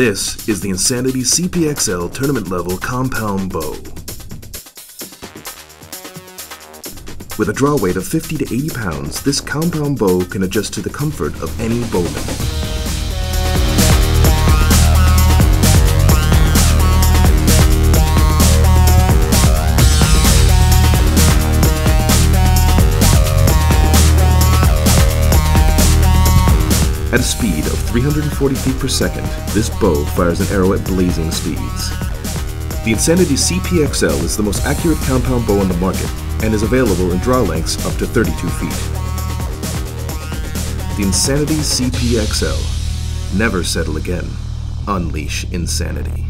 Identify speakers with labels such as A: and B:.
A: This is the Insanity CPXL tournament level compound bow. With a draw weight of 50 to 80 pounds, this compound bow can adjust to the comfort of any bowman. At a speed of 340 feet per second, this bow fires an arrow at blazing speeds. The Insanity CPXL is the most accurate compound bow on the market and is available in draw lengths up to 32 feet. The Insanity CPXL. Never settle again. Unleash insanity.